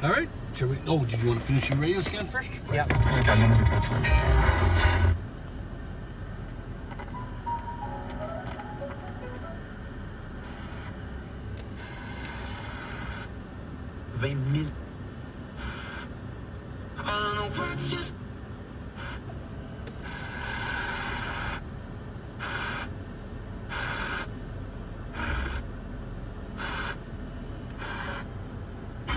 All right. Shall we? Oh, did you want to finish your radio scan first? Yeah. Vingt mille.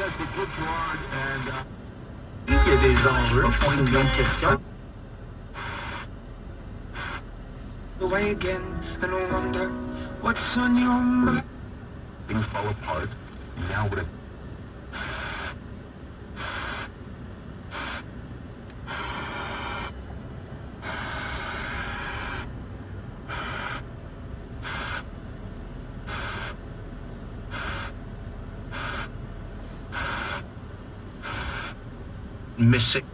Uh, Il y a des enjeux. Je pense que c'est une bonne question. away again and I wonder what's on your mind. things fall apart. Now what? Missing.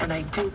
And I do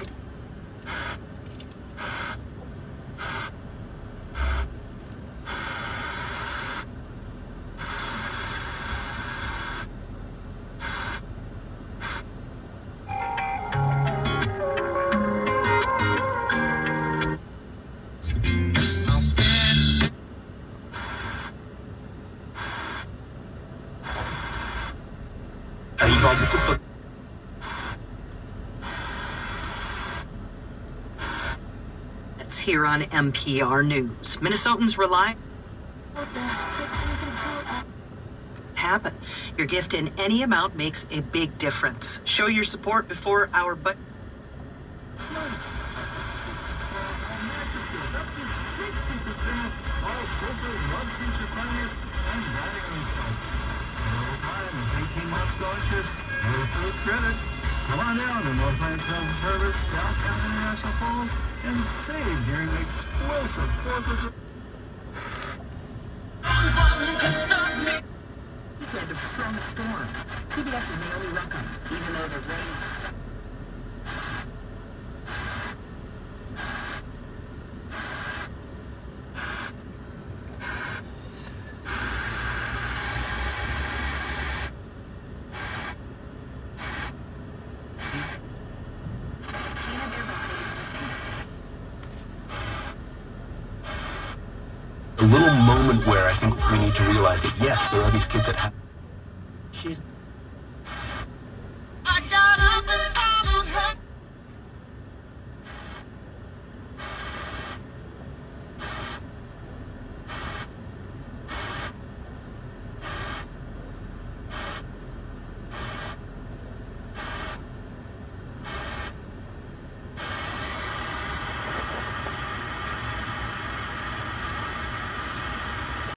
here on MPR News. Minnesotans rely happen. Your gift in any amount makes a big difference. Show your support before our but Come on down to Northland Service, Falls, and save during the explosive 4th of July. weekend of strong storms. CBS's Naomi Ruchim, even though the rain a little moment where I think we need to realize that yes, there are these kids that have. She's.